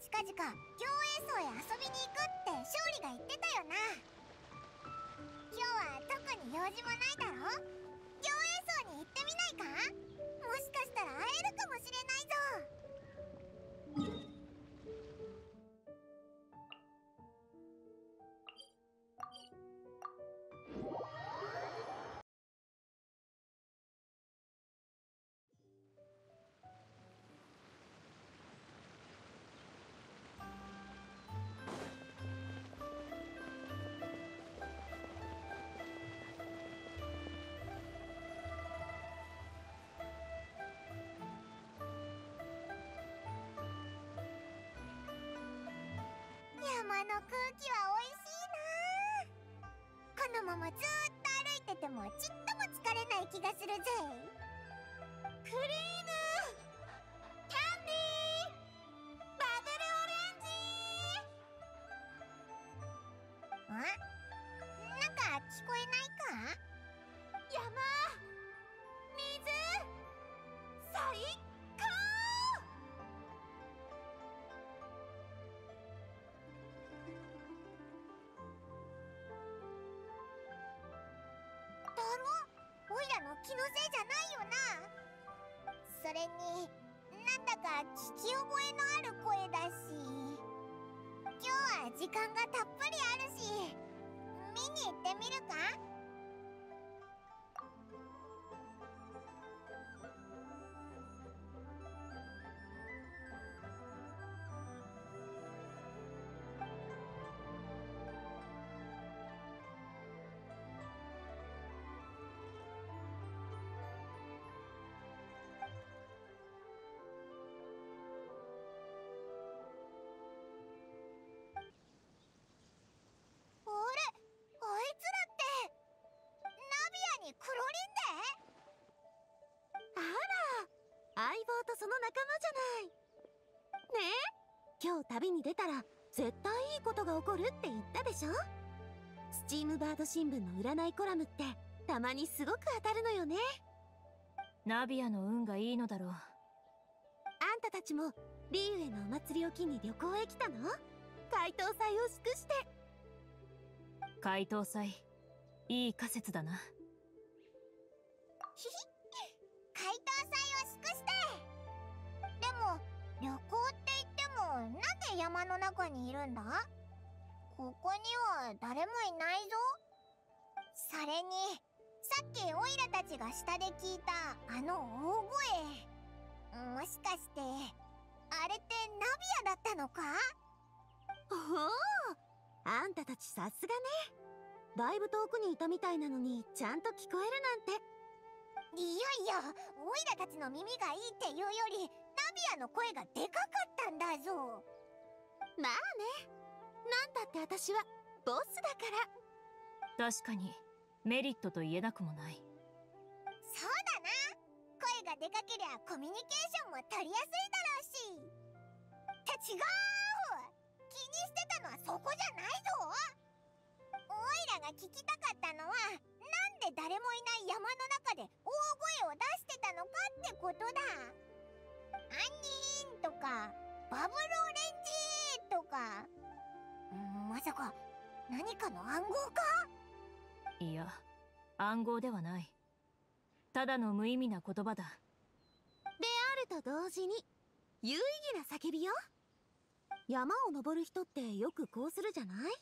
近々競泳層へ遊びに行くって勝利が言ってたよな。今日は特に用事もない空気は美味しいなこのままずっと歩いててもちっとも疲れない気がするぜ。クリー気のせいじゃないよな。それになんだか聞き覚えのある声だし。今日は時間がたっぷりあるし。見に行ってみるか？え今日旅に出たら絶対いいことが起こるって言ったでしょ？スチームバード新聞の占いコラムってたまにすごく当たるのよね。ナビアの運がいいのだろう。あんたたちもリーウェのお祭りを機に旅行へ来たの？解答祭を祝して。怪盗祭。いい仮説だな山の中にいるんだ？ここには誰もいないぞ。それにさっきオイラたちが下で聞いたあの大声。もしかしてあれってナビアだったのか？おおあんたたちさすがね。だいぶ遠くにいたみたいなのにちゃんと聞こえるなんて。いやいやオイラたちの耳がいいっていうよりナビアの声がでかかったんだぞまあね。なんたって私はボスだから。確かにメリットと言えなくもない。そうだな。声がでかけりゃコミュニケーションも取りやすいだろうし。って違う。気にしてたのはそこじゃないぞ。オイラが聞きたかったのはなんで誰もいない山の中で大声を出してたのかってことだ。アンニーンとかバブルオレンジとか。んまさか何かの暗号か？いや暗号ではない。ただの無意味な言葉だ。であると同時に有意義な叫びよ。山を登る人ってよくこうするじゃない？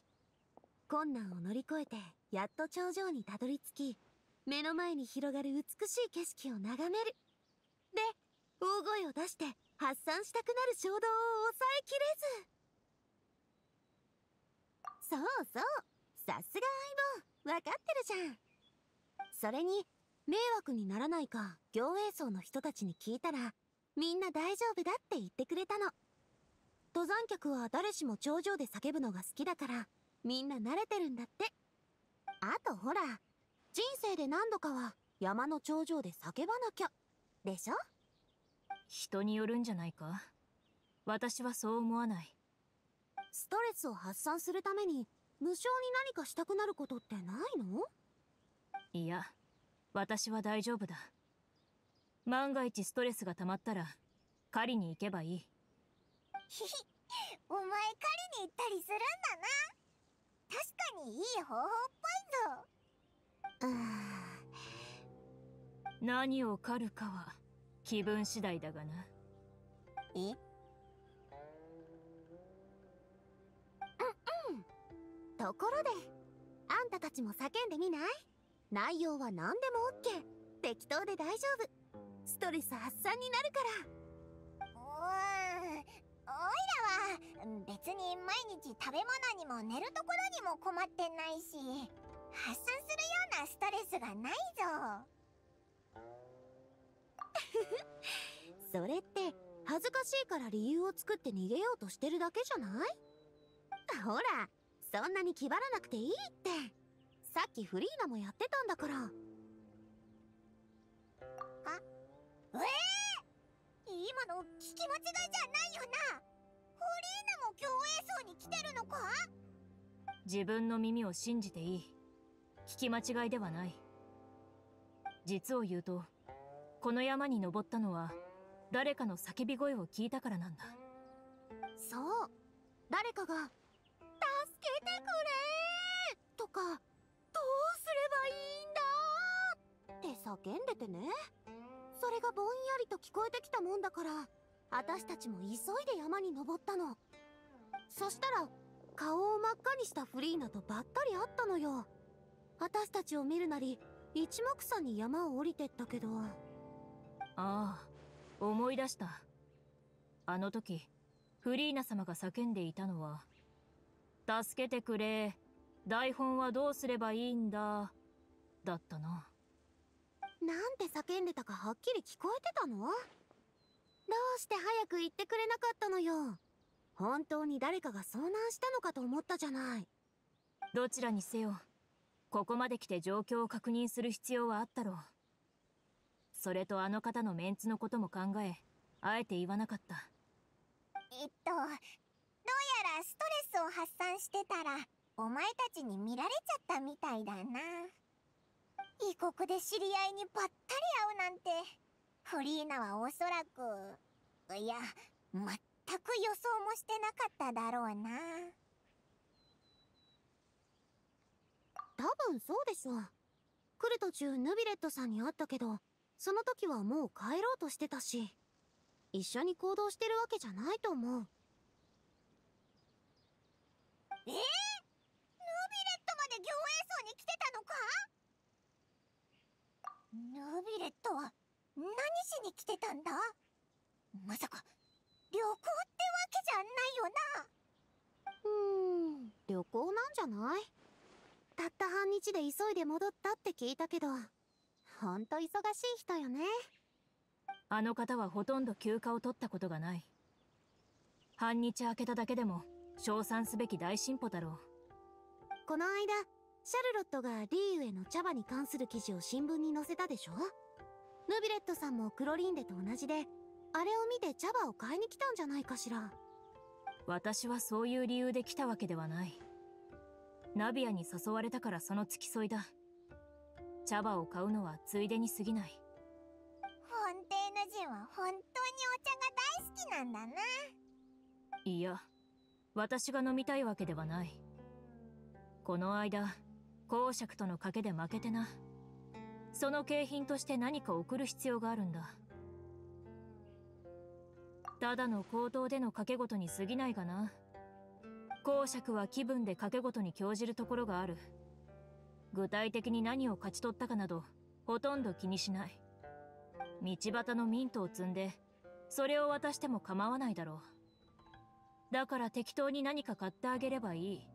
困難を乗り越えてやっと頂上にたどり着き目の前に広がる美しい景色を眺める。で大声を出して発散したくなる衝動を抑えきれずそう。そうさすが相棒。わかってるじゃん。それに迷惑にならないか行営層の人たちに聞いたらみんな大丈夫だって言ってくれたの。登山客は誰しも頂上で叫ぶのが好きだからみんな慣れてるんだって。あとほら人生で何度かは山の頂上で叫ばなきゃ。でしょ？人によるんじゃないか。私はそう思わないストレスを発散するために無償に何かしたくなることってないの？いや私は大丈夫だ。万が一ストレスが溜まったら狩りに行けばいい。ひひお前狩りに行ったりするんだな。確かにいい方法っぽいぞ。うーん。何を狩るかは気分次第だがな。え？ところで。あんたたちも叫んでみない？内容は何でも OK 適当で大丈夫。ストレス発散になるから。うーんオイラは別に毎日食べ物にも寝るところにも困ってないし発散するようなストレスがないぞ。それって恥ずかしいから理由を作って逃げようとしてるだけじゃない？ほらそんなに気張らなくていいって。そさっきフリーナもやってたんだから。ええ今の聞き間違いじゃないよな。フリーナも競泳層に来てるのか？自分の耳を信じていい。聞き間違いではない。実を言うとこの山に登ったのは誰かの叫び声を聞いたからなんだ。そう。誰かが「助けてくれ!」とか「どうすればいいんだ!」って叫んでてね。それがぼんやりと聞こえてきたもんだから私たちも急いで山に登ったの。そしたら顔を真っ赤にしたフリーナとばったり会ったのよ。私たちを見るなり一目散に山を降りてったけど。ああ思い出した。あの時フリーナ様が叫んでいたのは「助けてくれ。台本はどうすればいいんだ」だったな。なんて叫んでたかはっきり聞こえてたの？どうして早く言ってくれなかったのよ。本当に誰かが遭難したのかと思ったじゃない。どちらにせよここまで来て状況を確認する必要はあったろう。それとあの方のメンツのことも考えあえて言わなかった。えっとストレスを発散してたらお前たちに見られちゃったみたいだな。異国で知り合いにばったり会うなんてフリーナはおそらくいや全く予想もしてなかっただろうな。多分そうでしょ来る途中ヌビレットさんに会ったけどその時はもう帰ろうとしてたし一緒に行動してるわけじゃないと思う。えー、ヌビレットまで行営層に来てたのか？ヌビレットは何しに来てたんだ？まさか旅行ってわけじゃないよな。うーん旅行なんじゃない？たった半日で急いで戻ったって聞いたけどほんと忙しい人よね。あの方はほとんど休暇を取ったことがない。半日空けただけでも称賛すべき大進歩だろう。この間シャルロットがリーウへの茶葉に関する記事を新聞に載せたでしょ？ヌビレットさんもクロリンデと同じであれを見て茶葉を買いに来たんじゃないかしら。私はそういう理由で来たわけではない。ナビアに誘われたからその付き添いだ。茶葉を買うのはついでに過ぎない。フォンテーヌ人は本当にお茶が大好きなんだな。いや私が飲みたいわけではない。この間公爵との賭けで負けてな。その景品として何か送る必要があるんだ。ただの口頭での賭け事に過ぎないがな。公爵は気分で賭け事に興じるところがある。具体的に何を勝ち取ったかなどほとんど気にしない。道端のミントを積んでそれを渡しても構わないだろう。だから適当に何か買ってあげればいい。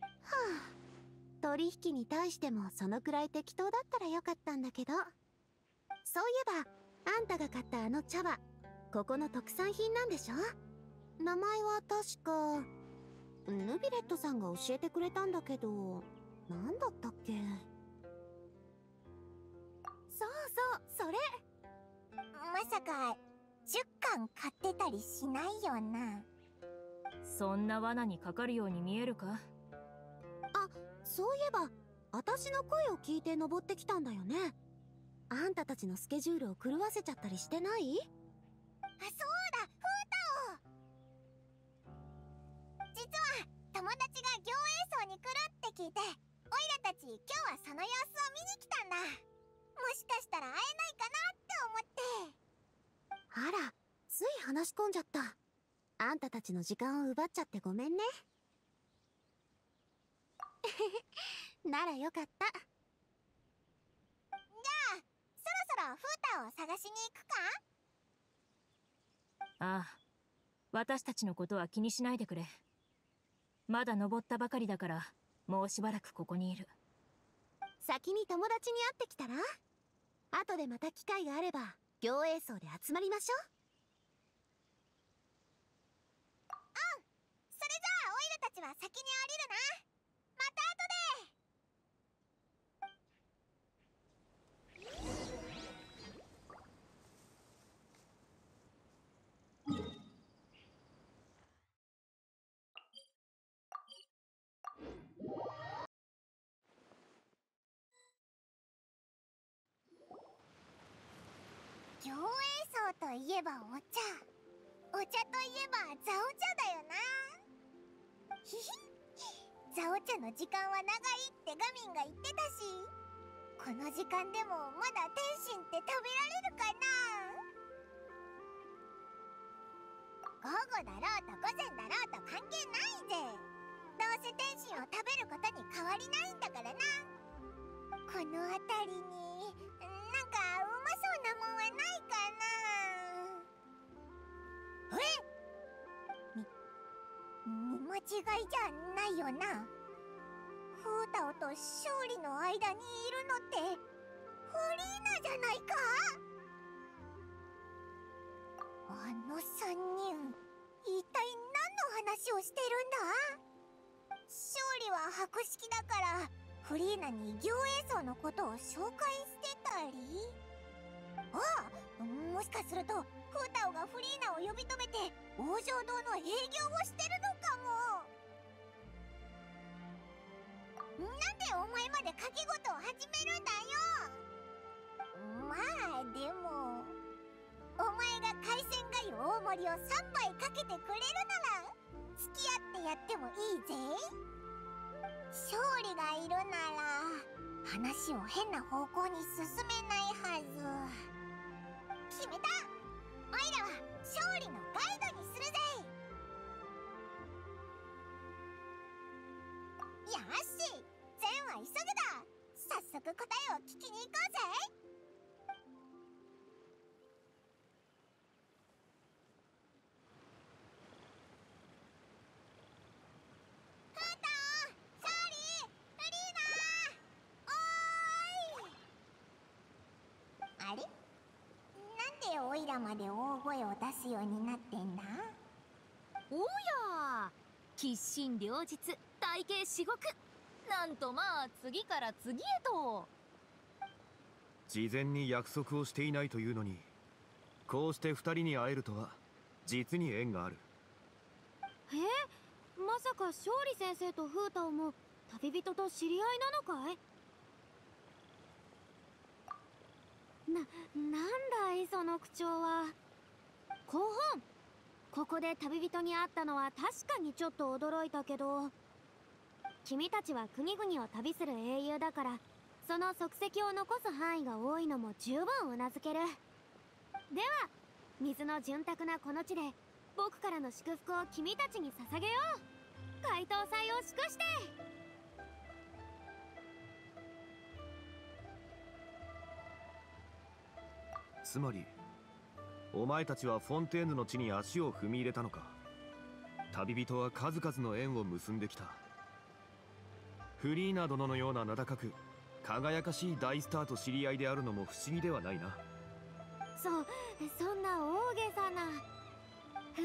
はあ。取引に対してもそのくらい適当だったらよかったんだけど。そういえばあんたが買ったあの茶葉ここの特産品なんでしょ？名前は確かヌビレットさんが教えてくれたんだけど何だったっけ？そうそうそれ。まさか10巻買ってたりしないよなそんな罠にかかるように見えるか？そういえば私の声を聞いて登ってきたんだよね。あんたたちのスケジュールを狂わせちゃったりしてない？あそうだフータオ実は友達が行営層に来るって聞いてオイラたち今日はその様子を見に来たんだ。もしかしたら会えないかなって思って。あらつい話し込んじゃったあんたたちの時間を奪っちゃってごめんね。ならよかった。じゃあそろそろフータを探しに行くか？ああ私たちのことは気にしないでくれ。まだ登ったばかりだからもうしばらくここにいる。先に友達に会ってきたら？後でまた機会があれば行営層で集まりましょうちは先に降りるな。ま競泳層といえばお茶。お茶といえばザオ茶だよな。ひ ひザオ茶の時間は長いってガミンが言ってたし。この時間でもまだ天津って食べられるかな？午後だろうと午前だろうと関係ないぜ。どうせ天津を食べることに変わりないんだからな。この辺りになんか間違いじゃないよな。フータオと勝利の間にいるのってフリーナじゃないか？あの三人一体何の話をしてるんだ？勝利は博識だからフリーナに行営層のことを紹介してたり？ああもしかするとフータオがフリーナを呼び止めて王城堂の営業をしてるの？なんでお前まで賭け事を始めるんだよまあでもお前が海鮮粥大盛りを3杯かけてくれるなら付き合ってやってもいいぜ勝利がいるなら話を変な方向に進めないはず。決めた。おいらは勝利のガイドにするぜ。よし。だ早速答えを聞きに行こうぜオイラまで大声を出すようになってんだ？おや喫心両日体型至極。なんとまあ次から次へと。事前に約束をしていないというのにこうして二人に会えるとは実に縁がある。えまさか勝利先生と風太も旅人と知り合いなのかい？な、なんだいその口調は。広本ここで旅人に会ったのは確かにちょっと驚いたけど君たちは国々を旅する英雄だからその足跡を残す範囲が多いのも十分うなずける。では水の潤沢なこの地で僕からの祝福を君たちに捧げよう。解答祭を祝して。つまりお前たちはフォンテーヌの地に足を踏み入れたのか。旅人は数々の縁を結んできた。フリーナ殿のような名高く輝かしい大スターと知り合いであるのも不思議ではないな。そそんな大げさな。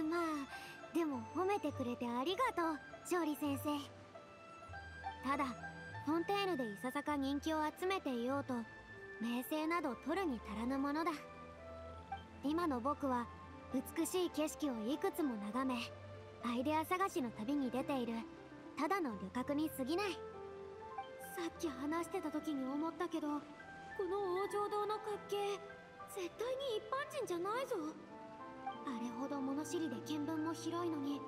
まあでも褒めてくれてありがとう勝利先生。ただフォンテーヌでいささか人気を集めていようと名声など取るに足らぬものだ。今の僕は美しい景色をいくつも眺めアイデア探しの旅に出ているただの旅客に過ぎない。さっき話してた時に思ったけどこの王城堂の滑稽絶対に一般人じゃないぞ。あれほど物知りで見聞も広いのに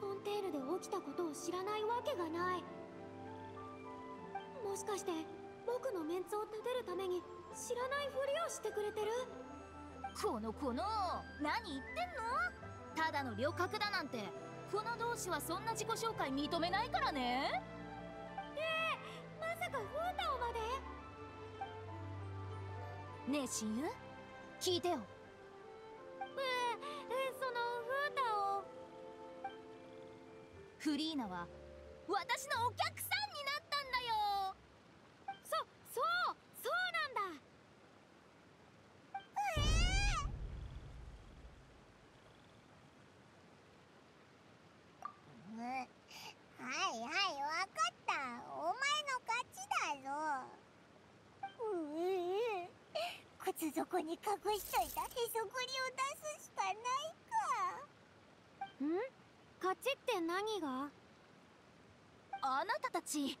フォンテーヌで起きたことを知らないわけがない。もしかして僕のメンツを立てるために知らないふりをしてくれてる？このこの何言ってんの？ただの旅客だなんてこの同士はそんな自己紹介認めないからね。まさかフータオまで。ねえ親友？聞いてよ。ええそのフータオフリーナは私のお客さんになったんだよそそうそうなんだうんはいはいわかったお前の勝ちだぞうえ靴底に隠しといたへそくりを出すしかないか。ん？勝ちって何が？あなたたち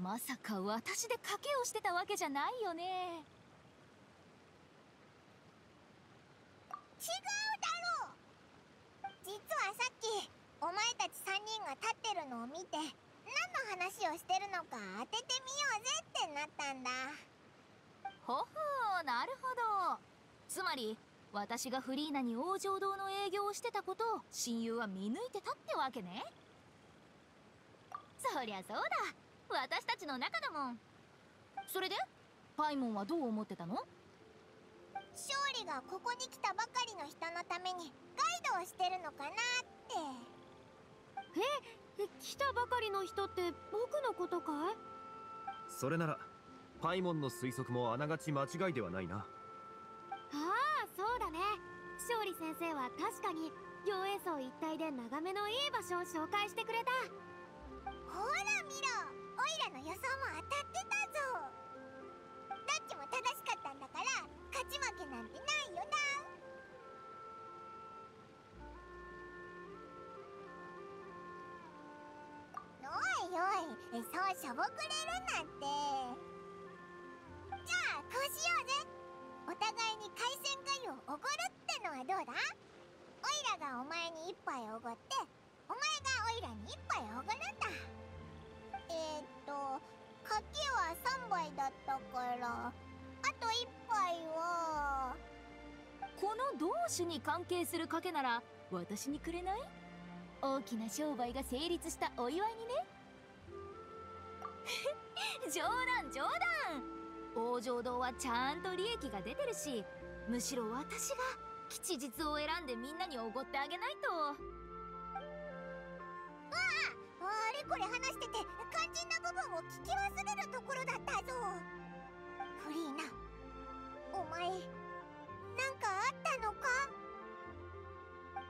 まさか私で賭けをしてたわけじゃないよね。だろう。実はさっきお前たち3人が立ってるのを見て何の話をしてるのか当ててみようぜってなったんだほほうなるほど。つまり私がフリーナに王城堂の営業をしてたことを親友は見抜いてたってわけね。そりゃそうだ。私たちの仲だもん。それでパイモンはどう思ってたの？勝利がここに来たばかりの人のためにガイドをしてるのかなって。え来たばかりの人って僕のことかい？それならパイモンの推測もあながち間違いではないな。ああそうだね。勝利先生は確かに行営層一帯で眺めのいい場所を紹介してくれた。ほら見ろオイラの予想も当たってたぞ。どっちも正しかったんだから勝ち負けなんてないよな。おいおいそうしょぼくれるなんて。しようぜお互いに海鮮粥をおごるってのはどうだ？オイラがお前に一杯おごってお前がオイラに一杯おごるんだ。えー、っとかけは3杯だったからあと1杯は。この同種に関係する賭けなら私にくれない？大きな商売が成立したお祝いにね。冗談冗談。王城堂はちゃんと利益が出てるしむしろ私が吉日を選んでみんなにおごってあげないと。あれこれ話してて肝心な部分を聞き忘れるところだったぞ。フリーナお前なんかあったのか？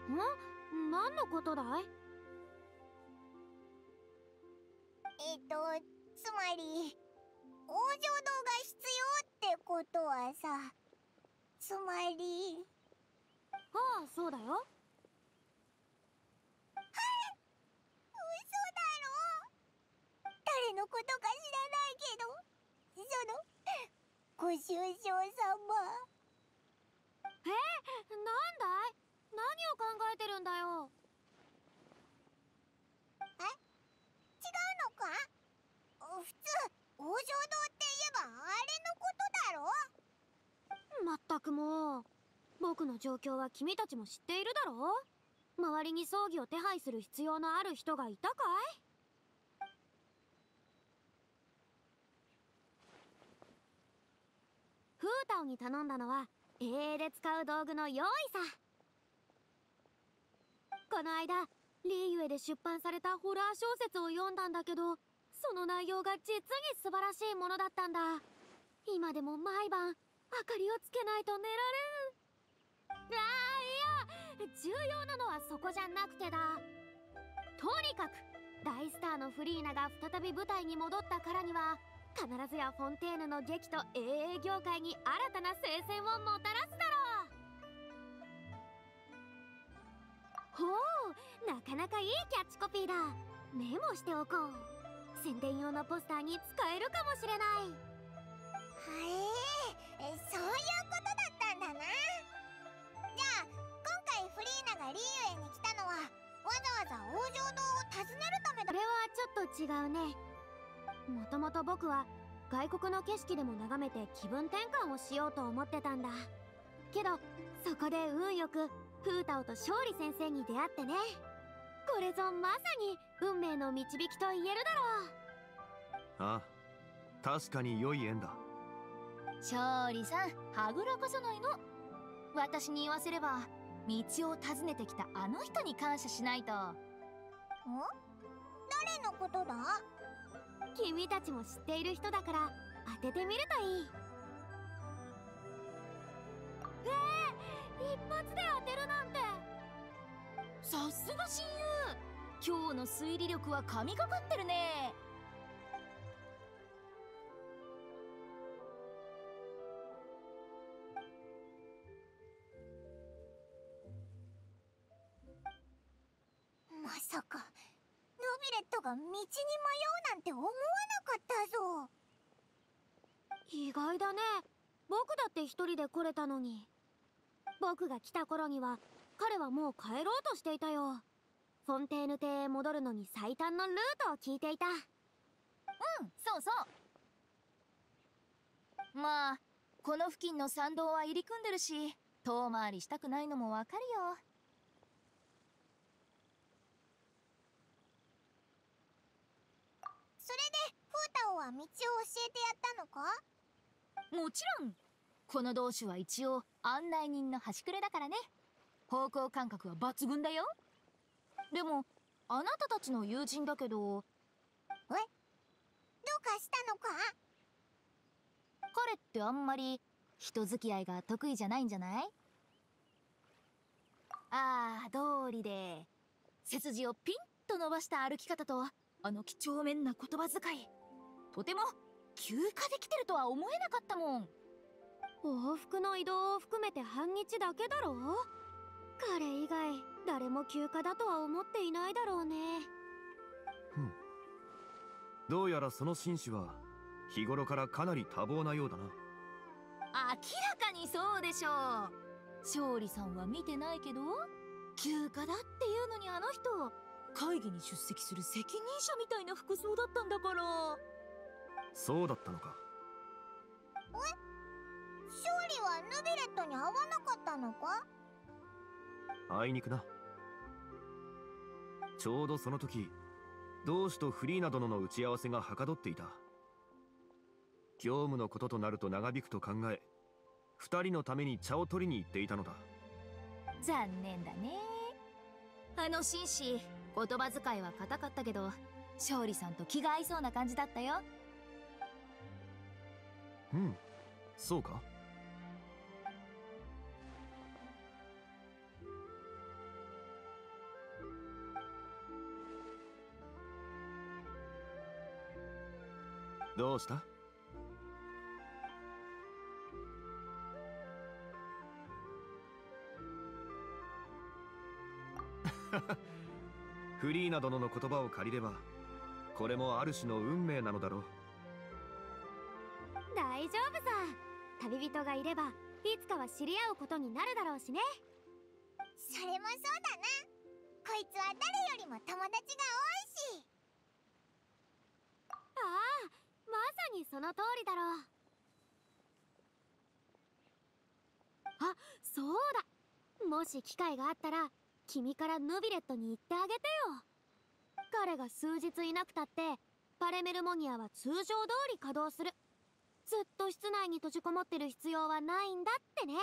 ん？何のことだい？えっとつまり王城堂が必要ってことはさつまり。ああそうだよ。嘘だろ。誰のことか知らないけどそのご愁傷様えなんだい何を考えてるんだよ違うのか普通王城堂って言えばあれのことだろまったくもうの状況は君たちも知っているだろう？周りに葬儀を手配する必要のある人がいたかい？フータオに頼んだのは衛で使う道具の用意さ。この間リーユエで出版されたホラー小説を読んだんだけどその内容が実に素晴らしいものだったんだ。今でも毎晩明かりをつけないと寝られん。いや重要なのはそこじゃなくてだ。とにかく大スターのフリーナが再び舞台に戻ったからには必ずやフォンテーヌの劇と英英業界に新たな聖戦をもたらすだろう。ほうなかなかいいキャッチコピーだ。メモしておこう。宣伝用のポスターに使えるかもしれない。へえそういうざわざ王城堂を訪ねるためだ。これはちょっと違うね。もともと僕は外国の景色でも眺めて気分転換をしようと思ってたんだ。けどそこで運よくフータオと勝利先生に出会ってね。これぞまさに運命の導きと言えるだろう。ああ確かに良い縁だ。勝利さんはぐらかさないの。私に言わせれば道を訪ねてきたあの人に感謝しないと。ん？誰のことだ？君たちも知っている人だから当ててみるといい。えー、一発で当てるなんて。さすが親友。今日の推理力は神がかってるねが道に迷うなんて思わなかったぞ。意外だね。僕だって一人で来れたのに。僕が来た頃には彼はもう帰ろうとしていたよ。フォンテーヌ邸へ戻るのに最短のルートを聞いていた。うんそうそう。まあこの付近の参道は入り組んでるし遠回りしたくないのもわかるよそれでフータオは道を教えてやったのか？もちろん。この同志は一応案内人の端くれだからね。方向感覚は抜群だよ。でもあなたたちの友人だけど。どうかしたのか？彼ってあんまり人付き合いが得意じゃないんじゃない？ああ道理で。背筋をピンと伸ばした歩き方とあの几帳面な言葉遣いとても休暇できてるとは思えなかったもん。往復の移動を含めて半日だけだろ？彼以外誰も休暇だとは思っていないだろうね。どうやらその紳士は日頃からかなり多忙なようだな。明らかにそうでしょう。勝利さんは見てないけど休暇だっていうのにあの人会議に出席する責任者みたいな服装だったんだからそうだったのか。勝利はヌビレットに会わなかったのか？あいにくな。ちょうどその時同志とフリーナ殿の打ち合わせがはかどっていた。業務のこととなると長引くと考え二人のために茶を取りに行っていたのだ。残念だね。あの紳士言葉遣いは硬かったけど勝利さんと気が合いそうな感じだったようん。そうか。どうした？フリーナ殿の言葉を借りればこれもある種の運命なのだろう。大丈夫さ。旅人がいればいつかは知り合うことになるだろうしね。それもそうだな。こいつは誰よりも友達が多いし。ああまさにその通りだろう。あそうだ。もし機会があったら君からヌビレットに行ってあげてよ。彼が数日いなくたってパレメルモニアは通常通り稼働するずっと室内に閉じこもってる必要はないんだってね。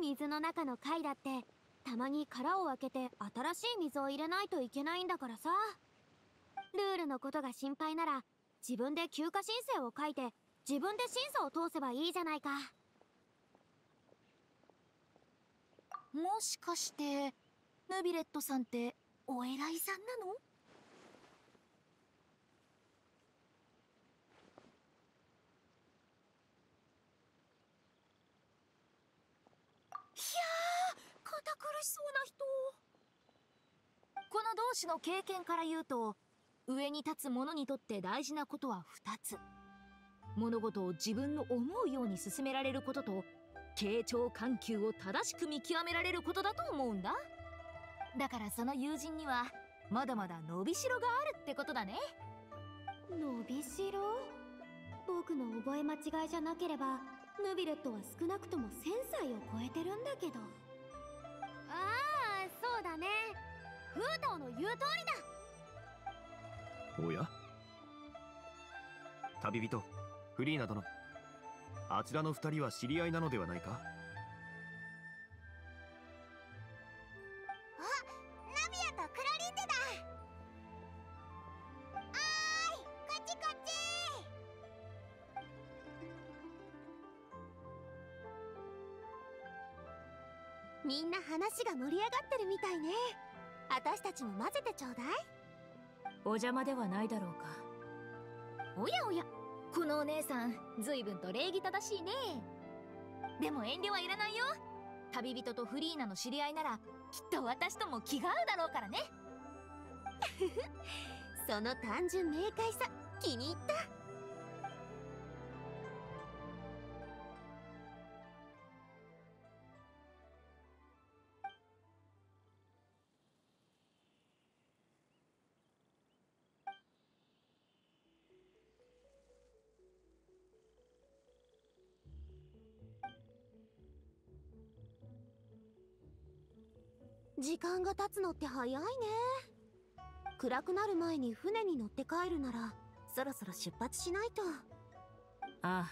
水の中の貝だってたまに殻を開けて新しい水を入れないといけないんだからさ。ルールのことが心配なら自分で休暇申請を書いて自分で審査を通せばいいじゃないか。もしかしてヌビレットさんってお偉いさんなのいやー堅苦しそうな人。この同士の経験から言うと上に立つ者にとって大事なことは2つ。物事を自分の思うように進められることと傾聴緩急を正しく見極められることだと思うんだ。だからその友人にはまだまだ伸びしろがあるってことだね。伸びしろ？僕の覚え間違いじゃなければヌビレットは少なくとも1000歳を超えてるんだけど。ね。フータオの言う通りだ。おや？旅人フリーナ殿。あちらの二人は知り合いなのではないか？みんな話が盛り上がってるみたいね。私たちも混ぜてちょうだい。お邪魔ではないだろうか。おやおや。このお姉さん随分と礼儀正しいね。でも遠慮はいらないよ。旅人とフリーナの知り合いならきっと私とも気が合うだろうからね。その単純明快さ気に入った時間が経つのって早いね。暗くなる前に船に乗って帰るならそろそろ出発しないと。ああ。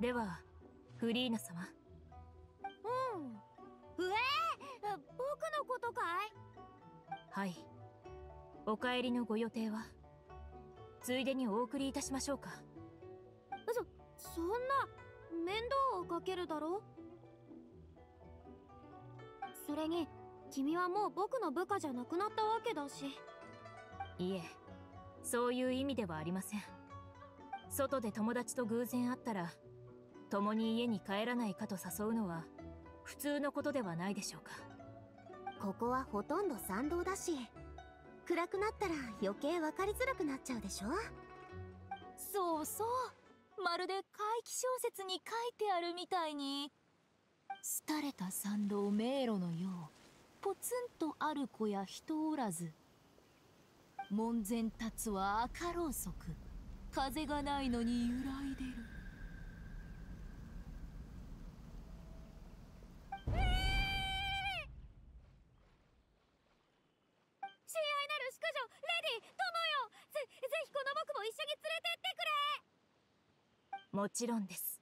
ではフリーナ様。うん。うえー、僕のことかい？はい。お帰りのご予定はついでにお送りいたしましょうか。そそんな面倒をかけるだろそれに君はもう僕の部下じゃなくなったわけだし。いえそういう意味ではありません。外で友達と偶然会ったら共に家に帰らないかと誘うのは普通のことではないでしょうか。ここはほとんど参道だし暗くなったら余計分かりづらくなっちゃうでしょ？そうそう。まるで怪奇小説に書いてあるみたいに廃れた参道迷路のようポツンとある子や人おらず門前立つは赤ろうそく風がないのに揺らいでる。親愛なる淑女レディ友よ！ぜぜひこの僕も一緒に連れてってくれ！もちろんです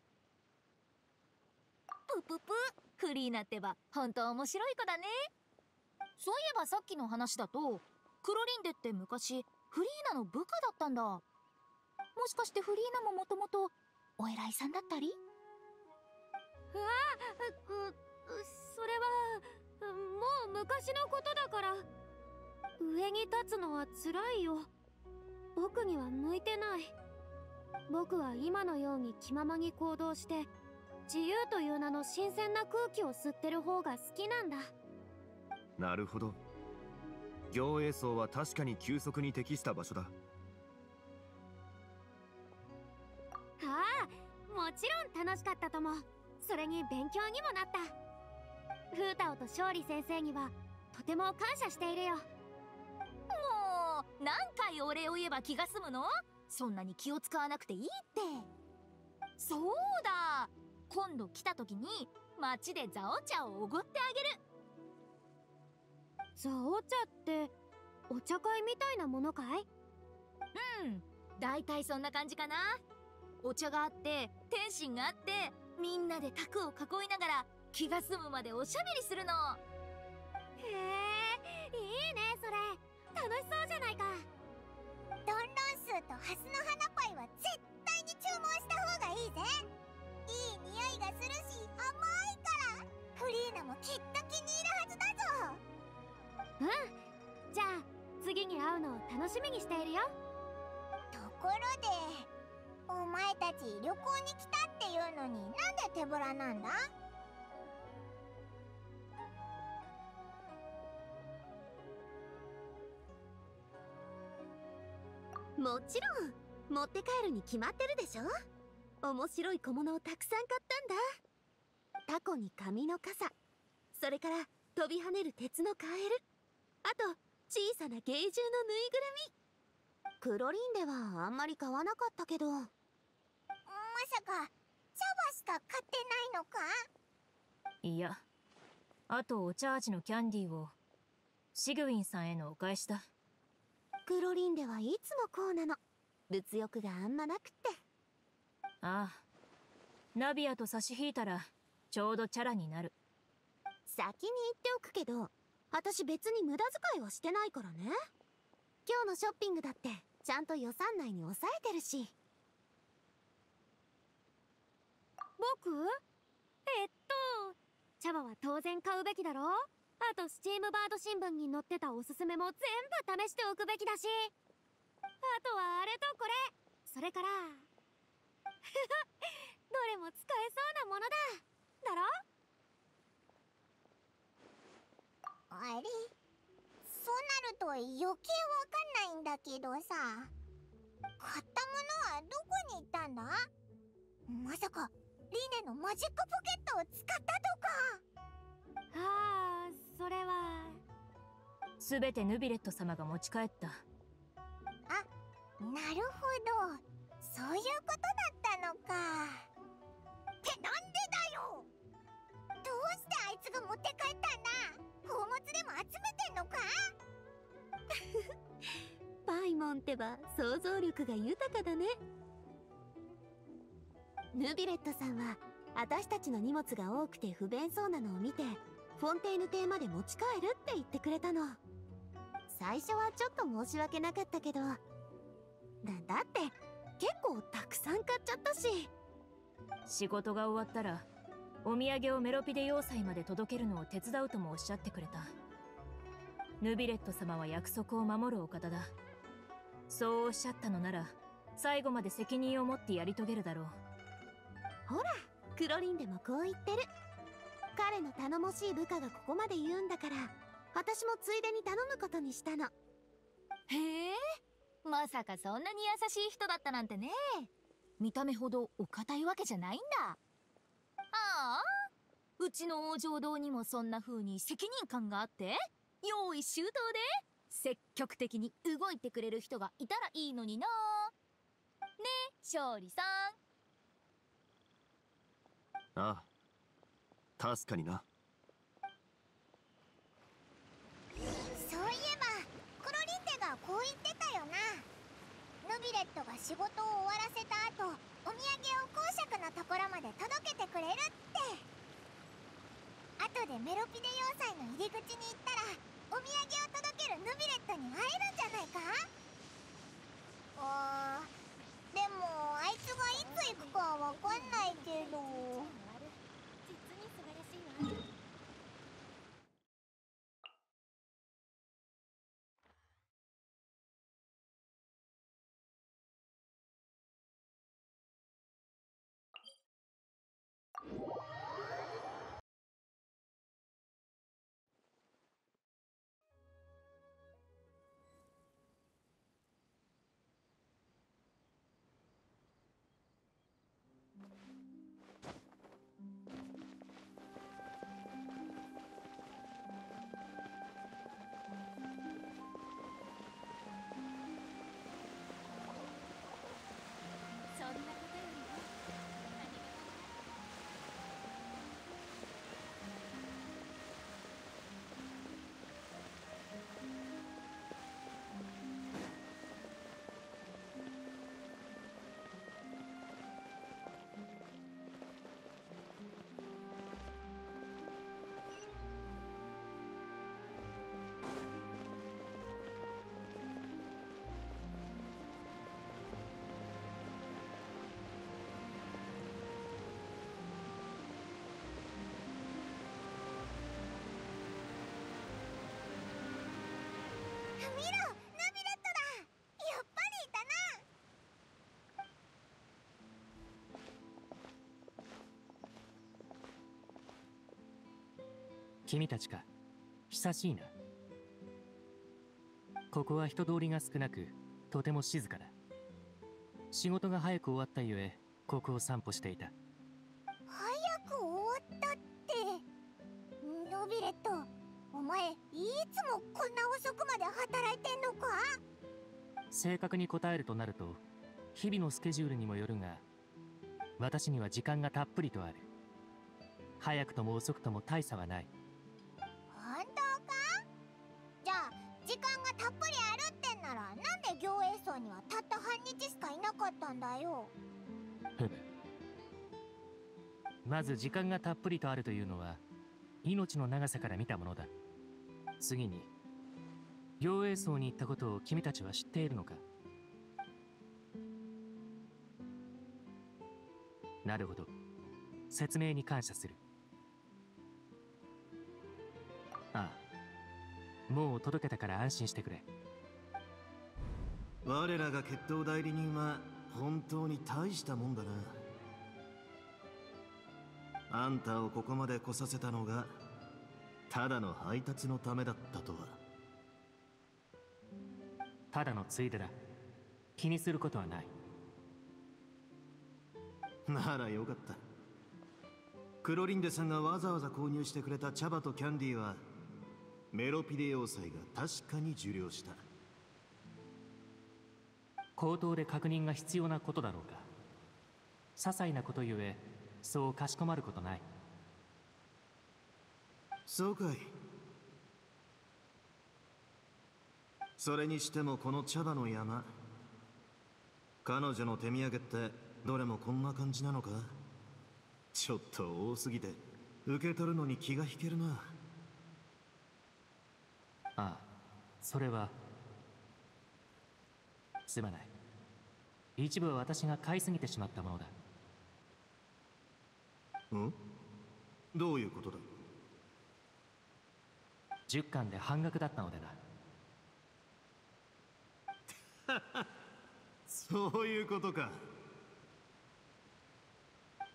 ププ。フリーナってば本当面白い子だね。そういえばさっきの話だとクロリンデって昔フリーナの部下だったんだ。もしかしてフリーナももともとお偉いさんだったり？ううそれはもう昔のことだから。上に立つのは辛いよ。僕には向いてない。僕は今のように気ままに行動して自由という名の新鮮な空気を吸ってる方が好きなんだ。なるほど。行営層は確かに休息に適した場所だ。ああもちろん楽しかったとも。それに勉強にもなった。フータオと勝利先生にはとても感謝しているよ。もう何回お礼を言えば気が済むの？そんなに気を使わなくていいって。そうだ今度来た時に街でザオ茶をおごってあげる。ザオ茶ってお茶会みたいなものかい？うん大体そんな感じかな。お茶があって天心があってみんなで卓を囲いながら気が済むまでおしゃべりするの。へえいいねそれ。楽しそうじゃないか。ドンロンスーとハスの花パイは絶対に注文した方がいいぜいい匂いがするし甘いから。フリーナもきっと気に入るはずだぞ。うん。じゃあ次に会うのを楽しみにしているよ。ところでお前たち旅行に来たっていうのになんで手ぶらなんだ？もちろん。持って帰るに決まってるでしょ？面白い小物をたくさん買ったんだ。タコに紙の傘。それから飛び跳ねる鉄のカエル。あと小さな芸獣のぬいぐるみ。クロリンではあんまり買わなかったけど。まさか茶葉しか買ってないのか？いやあとお茶味のキャンディーをシグウィンさんへのお返しだ。クロリンではいつもこうなの。物欲があんまなくってああ。ナビアと差し引いたらちょうどチャラになる。先に言っておくけど私別に無駄遣いはしてないからね。今日のショッピングだってちゃんと予算内に抑えてるし。僕？えっと。茶葉は当然買うべきだろ？あとスチームバード新聞に載ってたおすすめも全部試しておくべきだし。あとはあれとこれ。それから どれも使えそうなものだ。だろ？あれ？そうなると余計わかんないんだけどさ。買ったものはどこに行ったんだ？まさかリネのマジックポケットを使ったとか。ああそれは。全てヌビレット様が持ち帰った。なるほどそういうことだったのか。ってなんでだよ。どうしてあいつが持って帰ったんだ。宝物でも集めてんのか。パイモンってば想像力が豊かだね。ヌビレットさんは私たちの荷物が多くて不便そうなのを見てフォンテーヌ邸まで持ち帰るって言ってくれたの。最初はちょっと申し訳なかったけど。だだって結構たくさん買っちゃったし。仕事が終わったらお土産をメロピデ要塞まで届けるのを手伝うともおっしゃってくれた。ヌビレット様は約束を守るお方だ。そうおっしゃったのなら最後まで責任を持ってやり遂げるだろう。ほらクロリンでもこう言ってる。彼の頼もしい部下がここまで言うんだから私もついでに頼むことにしたの。へえ？まさかそんなに優しい人だったなんてね。見た目ほどお堅いわけじゃないんだ。ああ。うちの王城堂にもそんな風に責任感があって。用意周到で。積極的に動いてくれる人がいたらいいのにな。ね勝利さん。ああ。確かにな。そういえばがこう言ってたよな。ヌビレットが仕事を終わらせた後お土産を公爵のところまで届けてくれるって。後でメロピデ要塞の入り口に行ったらお土産を届けるヌビレットに会えるんじゃないか？あーでもあいつがいつ行くかはわかんないけど。見ろヌビレットだ。やっぱりいたな。君たちか。久しいな。ここは人通りが少なくとても静かだ。仕事が早く終わったゆえここを散歩していた。正確に答えるとなると日々のスケジュールにもよるが私には時間がたっぷりとある。早くとも遅くとも大差はない。本当か？じゃあ時間がたっぷりあるってんならなんで行営層にはたった半日しかいなかったんだよ？まず時間がたっぷりとあるというのは命の長さから見たものだ。次に行営層に行ったことを君たちは知っているのか？なるほど。説明に感謝する。ああ。もう届けたから安心してくれ。我らが決闘代理人は本当に大したもんだな。あんたをここまで来させたのがただの配達のためだったとは。ただのついでだ。気にすることはない。ならよかった。クロリンデさんがわざわざ購入してくれた茶葉とキャンディーはメロピデ要塞が確かに受領した。口頭で確認が必要なことだろうか。些細なことゆえそうかしこまることない。そうかいそれにしてもこの茶葉の山彼女の手土産ってどれもこんな感じなのか？ちょっと多すぎて受け取るのに気が引けるな。ああそれはすまない。一部は私が買いすぎてしまったものだ。ん？どういうことだ？10巻で半額だったのでなそういうことか。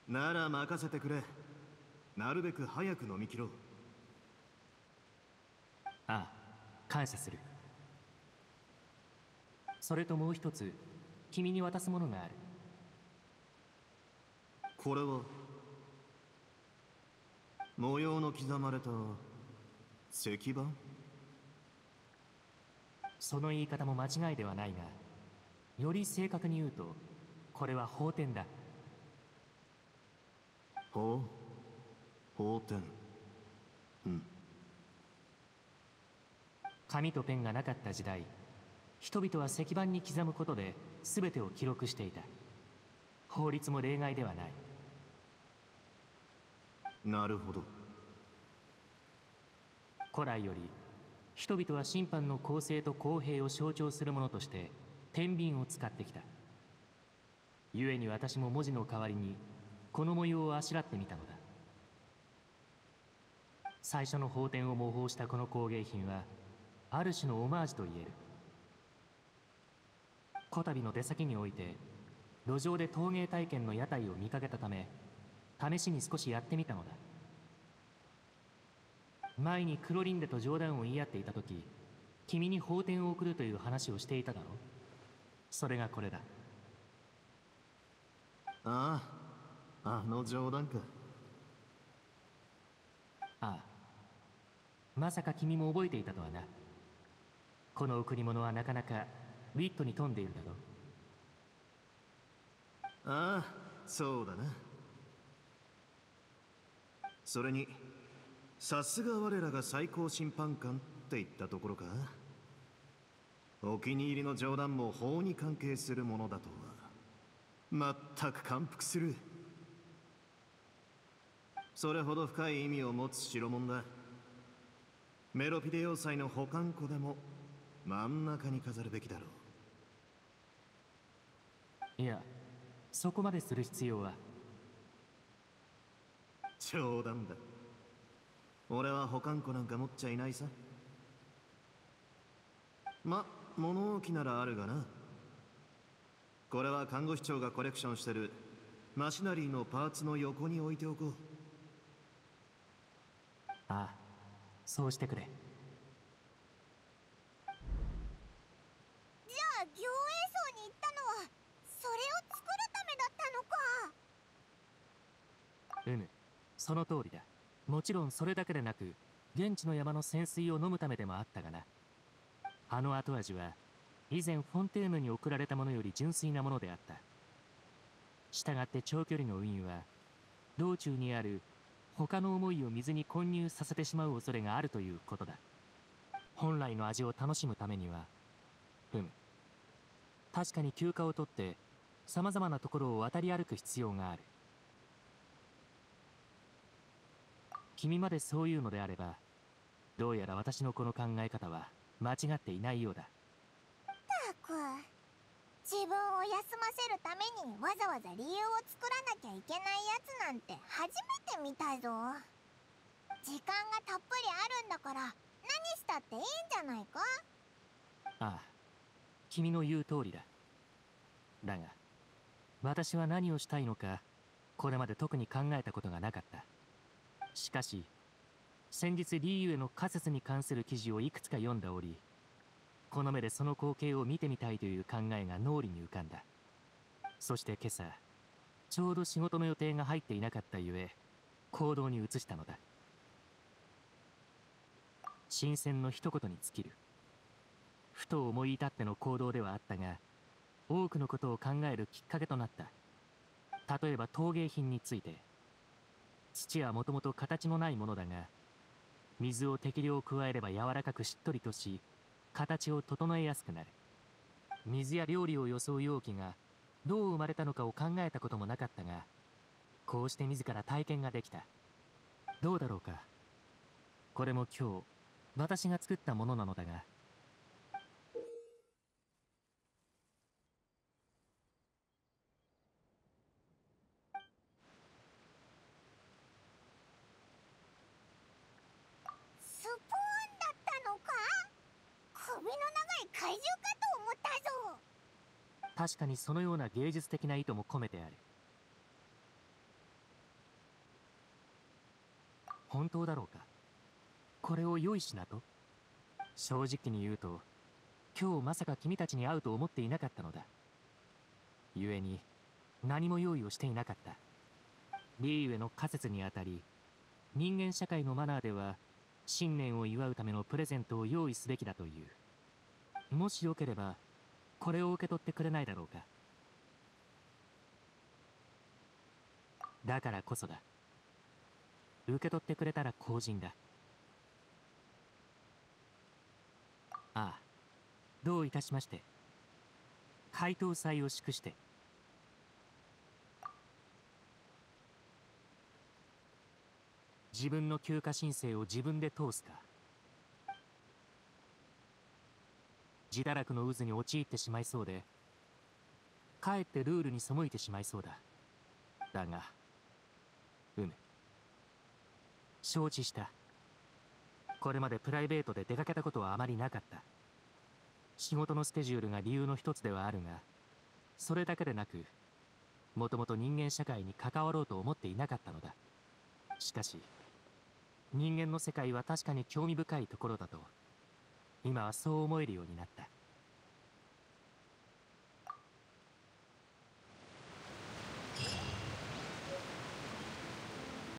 なら任せてくれ。なるべく早く飲み切ろう。ああ感謝する。それともう一つ君に渡すものがある。これは模様の刻まれた石板？その言い方も間違いではないがより正確に言うとこれは法典だ。ほう法典。うん。紙とペンがなかった時代人々は石板に刻むことで全てを記録していた。法律も例外ではない。なるほど。古来より人々は審判の公正と公平を象徴するものとして天秤を使ってきた。故に私も文字の代わりにこの模様をあしらってみたのだ。最初の法典を模倣したこの工芸品はある種のオマージュと言える。こたびの出先において路上で陶芸体験の屋台を見かけたため試しに少しやってみたのだ。前にクロリンデと冗談を言い合っていた時君に法典を送るという話をしていただろう？それがこれだ。あああの冗談か。ああまさか君も覚えていたとはな。この贈り物はなかなかウィットに富んでいるだろう。ああそうだな。それにさすが我らが最高審判官って言ったところか。お気に入りの冗談も法に関係するものだとは。まったく感服する。それほど深い意味を持つ代物だ。メロピデ要塞の保管庫でも真ん中に飾るべきだろう。いやそこまでする必要は。冗談だ俺は保管庫なんか持っちゃいないさ。ま物置ならあるがな。これは看護師長がコレクションしてる。マシナリーのパーツの横に置いておこう。ああそうしてくれ。じゃあ行営層に行ったのはそれを作るためだったのか。うむその通りだもちろんそれだけでなく現地の山の泉水を飲むためでもあったがな。あの後味は以前フォンテーヌに送られたものより純粋なものであった。したがって長距離の運輸は道中にある他の思いを水に混入させてしまう恐れがあるということだ。本来の味を楽しむためにはうむ確かに休暇を取って様々なところを渡り歩く必要がある。君までそういうのであればどうやら私のこの考え方は間違っていないようだ。たく自分を休ませるためにわざわざ理由を作らなきゃいけないやつなんて初めて見たぞ。時間がたっぷりあるんだから何したっていいんじゃないか？ああ君の言う通りだ。だが私は何をしたいのかこれまで特に考えたことがなかったしかし先日リーユへの仮説に関する記事をいくつか読んでおりこの目でその光景を見てみたいという考えが脳裏に浮かんだ。そして今朝ちょうど仕事の予定が入っていなかったゆえ行動に移したのだ。新鮮の一言に尽きる。ふと思い至っての行動ではあったが多くのことを考えるきっかけとなった。例えば陶芸品について。土はもともと形のないものだが水を適量加えれば柔らかくしっとりとし形を整えやすくなる。水や料理を装う容器がどう生まれたのかを考えたこともなかったがこうして自ら体験ができた。どうだろうか。これも今日私が作ったものなのだがスプーンだったのか首の長い怪獣かと思ったぞ確かにそのような芸術的な意図も込めてある。本当だろうか？これを用意しなと？正直に言うと今日まさか君たちに会うと思っていなかったのだ。故に何も用意をしていなかった。リーウェの仮説にあたり人間社会のマナーでは新年を祝うためのプレゼントを用意すべきだという。もしよければこれを受け取ってくれないだろうか。だからこそだ。受け取ってくれたら公人だ。ああどういたしまして。回答祭を祝して。自分の休暇申請を自分で通すか。自堕落の渦に陥ってしまいそうでかえってルールに背いてしまいそうだ。だがうむ。承知した。これまでプライベートで出かけたことはあまりなかった。仕事のスケジュールが理由の一つではあるがそれだけでなくもともと人間社会に関わろうと思っていなかったのだ。しかし人間の世界は確かに興味深いところだと今はそう思えるようになった。